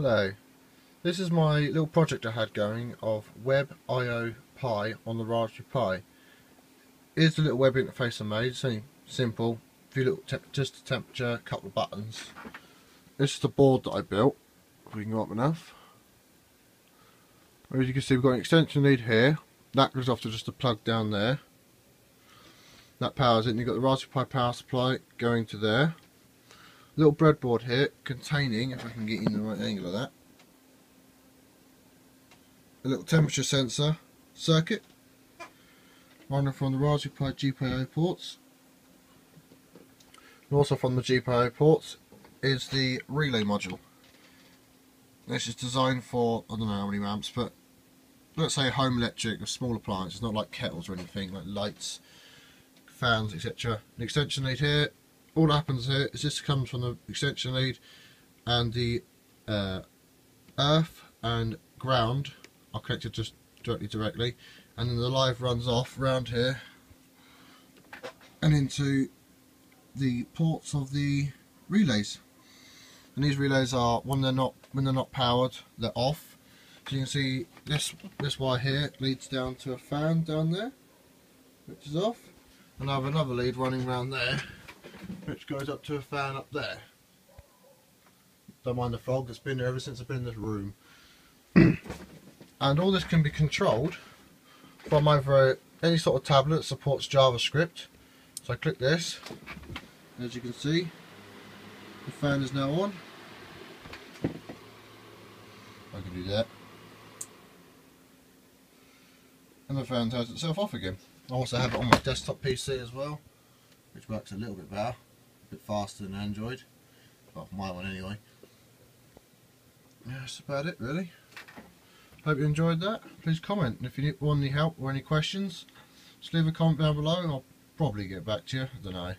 Hello. This is my little project I had going of Web.io Pi on the Raspberry Pi. Here's the little web interface I made. It's simple. A few little just a temperature, a couple of buttons. This is the board that I built. If we can go up enough. As you can see, we've got an extension lead here. That goes off to just a plug down there. That powers it, and you've got the Raspberry Pi power supply going to there little breadboard here containing, if I can get in the right angle of that, a little temperature sensor circuit running from the Raspberry Pi GPIO ports. And also from the GPIO ports is the relay module. This is designed for, I don't know how many amps, but let's say home electric, a small appliances, not like kettles or anything, like lights, fans, etc. An extension lead here, all happens here is this comes from the extension lead and the uh, earth and ground are connected just directly directly. And then the live runs off round here and into the ports of the relays. And these relays are when they're not when they're not powered they're off. So you can see this this wire here leads down to a fan down there which is off. And I have another lead running around there which goes up to a fan up there. Don't mind the fog, it's been there ever since I've been in this room. and all this can be controlled from either any sort of tablet that supports JavaScript. So I click this, as you can see, the fan is now on. I can do that. And the fan turns itself off again. I also have it on my desktop PC as well which works a little bit better, bit faster than Android, well my one anyway. Yeah, that's about it really. Hope you enjoyed that. Please comment, and if you want any help or any questions, just leave a comment down below I'll probably get back to you, I don't know.